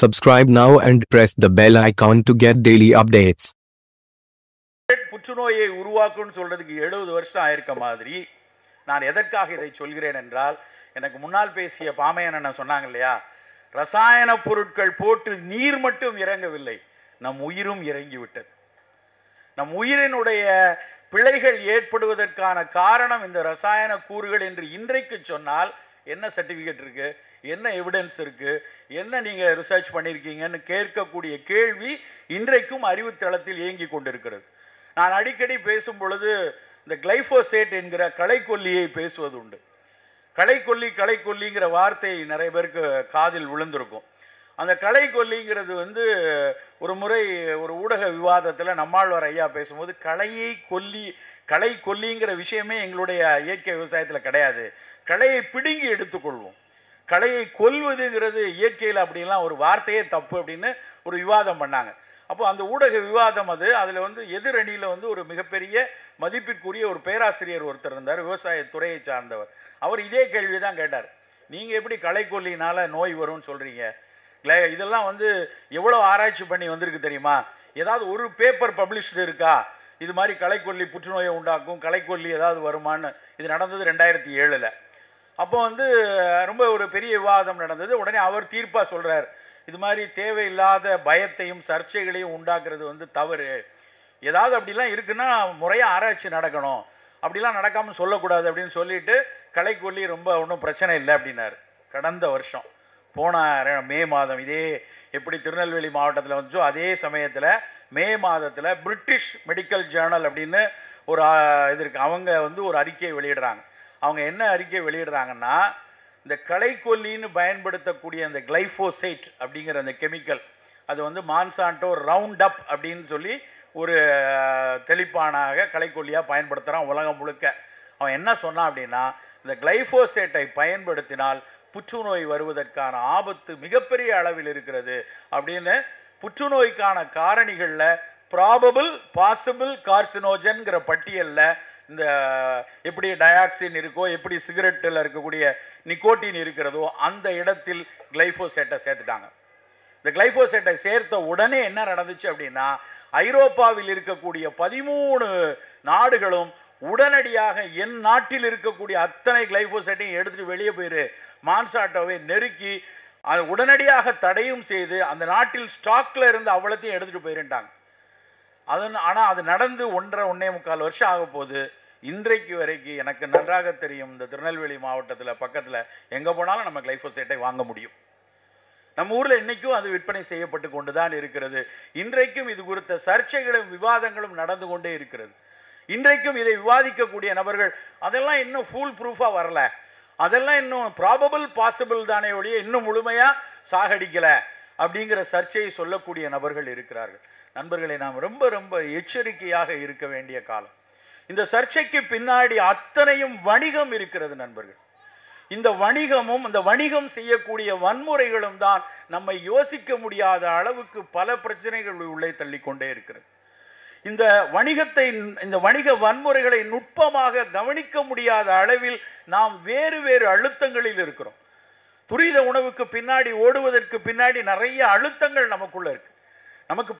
Subscribe now and press the bell icon to get daily updates. புற்றுநோயை உருவாக்கும்னு சொல்றதுக்கு எழுபது வருஷம் ஆயிருக்க மாதிரி. நான் எதற்காக இதை சொல்கிறேன் என்றால் எனக்கு முன்னால் பேசிய பாமையன் சொன்னாங்க இல்லையா? ரசாயன பொருட்கள் போட்டு நீர் மட்டும் இறங்கவில்லை நம் உயிரும் இறங்கி விட்டது நம் உயிரினுடைய பிழைகள் ஏற்படுவதற்கான காரணம் இந்த ரசாயன கூறுகள் என்று இன்றைக்கு சொன்னால் என்ன சர்டிபிகேட் இருக்கு? என்ன எவிடன்ஸ் இருக்கு? என்ன நீங்க ரிசர்ச் பண்ணியிருக்கீங்கன்னு கேட்கக்கூடிய கேள்வி இன்றைக்கும் அறிவுத்தளத்தில் இயங்கி கொண்டிருக்கிறது. நான் அடிக்கடி பேசும் பொழுது இந்த கிளைஃபோசேட் என்கிற களைக்கொல்லியை பேசுவது உண்டு களைக்கொல்லி களைக்கொல்லிங்கிற வார்த்தை நிறைய பேருக்கு காதில் விழுந்திருக்கும். அந்த களைக்கொல்லிங்கிறது வந்து ஒரு முறை ஒரு ஊடக விவாதத்தில் நம்மாழ்வார் ஐயா பேசும்போது களையை கொல்லி களை கொல்லிங்கிற விஷயமே எங்களுடைய இயற்கை விவசாயத்தில் கிடையாது. களையை பிடுங்கி எடுத்துக்கொள்வோம். கலையை கொல்வதுங்கிறது இயற்கையில் அப்படிலாம் ஒரு வார்த்தையே தப்பு அப்படின்னு ஒரு விவாதம் பண்ணாங்க. அப்போ அந்த ஊடக விவாதம் அது. அதில் வந்து எதிரணியில் வந்து ஒரு மிகப்பெரிய மதிப்பிற்குரிய ஒரு பேராசிரியர் ஒருத்தர் இருந்தார் விவசாய துறையை சார்ந்தவர். அவர் இதே கேள்வி தான் கேட்டார். நீங்கள் எப்படி களைக்கொல்லினால நோய் வரும்னு சொல்கிறீங்க இல்லை இதெல்லாம் வந்து எவ்வளோ ஆராய்ச்சி பண்ணி வந்திருக்கு தெரியுமா? ஏதாவது ஒரு பேப்பர் பப்ளிஷ்டு இருக்கா? இது மாதிரி களைக்கொல்லி புற்றுநோயை உண்டாக்கும் களைக்கொல்லி ஏதாவது வருமான்னு. இது நடந்தது ரெண்டாயிரத்தி ஏழில். அப்போ வந்து ரொம்ப ஒரு பெரிய விவாதம் நடந்தது. உடனே அவர் தீர்ப்பாக சொல்கிறார் இது மாதிரி தேவையில்லாத பயத்தையும் சர்ச்சைகளையும் உண்டாக்குறது வந்து தவறு. ஏதாவது அப்படிலாம் இருக்குன்னா முறையாக ஆராய்ச்சி நடக்கணும். அப்படிலாம் நடக்காமல் சொல்லக்கூடாது அப்படின்னு சொல்லிட்டு கலைக்கொல்லி ரொம்ப ஒன்றும் பிரச்சனை இல்லை அப்படின்னாரு. கடந்த வருஷம். போன மே மாதம். இதே எப்படி திருநெல்வேலி மாவட்டத்தில் வந்துச்சோ அதே சமயத்தில் மே மாதத்தில் பிரிட்டிஷ் மெடிக்கல் ஜேர்னல் அப்படின்னு ஒரு இது இருக்கு. அவங்க வந்து ஒரு அறிக்கையை வெளியிடுறாங்க. அவங்க என்ன அறிக்கை வெளியிடுறாங்கன்னா இந்த களைக்கொல்லின்னு பயன்படுத்தக்கூடிய அந்த கிளைஃபோசேட் அப்படிங்கிற அந்த கெமிக்கல் அது வந்து மான்சான்டோ ரவுண்ட் அப் அப்படின்னு சொல்லி ஒரு தெளிப்பானாக களைக்கொல்லியாக பயன்படுத்துகிறான் உலகம் முழுக்க. அவன் என்ன சொன்னான் அப்படின்னா இந்த கிளைஃபோசேட்டை பயன்படுத்தினால் புற்றுநோய் வருவதற்கான ஆபத்து மிகப்பெரிய அளவில் இருக்கிறது அப்படின்னு புற்றுநோய்க்கான காரணிகளில் ப்ராபபிள் பாசிபிள் கார்சினோஜன்கிற பட்டியலில் இந்த எப்படி டயாக்சின் இருக்கோ எப்படி சிகரெட்டில் இருக்கக்கூடிய நிக்கோட்டின் இருக்கிறதோ அந்த இடத்தில் கிளைஃபோசேட்டை சேர்த்துட்டாங்க. இந்த கிளைஃபோசேட்டை சேர்த்த உடனே என்ன நடந்துச்சு அப்படின்னா ஐரோப்பாவில் இருக்கக்கூடிய பதிமூணு நாடுகளும் உடனடியாக என் நாட்டில் இருக்கக்கூடிய அத்தனை கிளைஃபோசேட்டையும் எடுத்துட்டு வெளியே போயிரு. மான்சாட்டோவை நெருக்கி அது உடனடியாக தடையும் செய்து அந்த நாட்டில் ஸ்டாக்ல இருந்து அவ்வளத்தையும் எடுத்துட்டு போயிருந்தாங்க அது ஆனால் அது நடந்து ஒன்றரை ஒன்றே முக்கால் வருஷம் ஆக போகுது. இன்றைக்கு வரைக்கும் எனக்கு நன்றாக தெரியும் இந்த திருநெல்வேலி மாவட்டத்தில் பக்கத்தில் எங்கே போனாலும் நம்ம கிளைஃபோசேட்டை வாங்க முடியும். நம்ம ஊரில் இன்றைக்கும் அது விற்பனை செய்யப்பட்டு கொண்டு தான் இருக்கிறது. இன்றைக்கும் இது குறித்த சர்ச்சைகளும் விவாதங்களும் நடந்து கொண்டே இருக்கிறது. இன்றைக்கும் இதை விவாதிக்கக்கூடிய நபர்கள் அதெல்லாம் இன்னும் ஃபுல் ப்ரூஃபாக வரல. அதெல்லாம் இன்னும் ப்ராபபிள் பாசிபிள் தானே ஒழிய இன்னும் முழுமையாக சாகடிக்கலை. அப்படிங்கிற சர்ச்சையை சொல்லக்கூடிய நபர்கள் இருக்கிறார்கள். நண்பர்களை நாம் ரொம்ப ரொம்ப எச்சரிக்கையாக இருக்க வேண்டிய காலம். இந்த சர்ச்சைக்கு பின்னாடி அத்தனையும் வணிகம் இருக்கிறது நண்பர்கள். இந்த வணிகமும் இந்த வணிகம் செய்யக்கூடிய வன்முறைகளும் தான் நம்மை யோசிக்க முடியாத அளவுக்கு பல பிரச்சனைகள் உள்ளே தள்ளிக்கொண்டே இருக்கிறது. இந்த வணிகத்தை இந்த வணிக வன்முறைகளை நுட்பமாக கவனிக்க முடியாத அளவில் நாம் வேறு வேறு அழுத்தங்களில் இருக்கிறோம். துரித உணவுக்கு பின்னாடி ஓடுவதற்கு பின்னாடி நிறைய அழுத்தங்கள் நமக்குள்ள இருக்கு. நமக்கு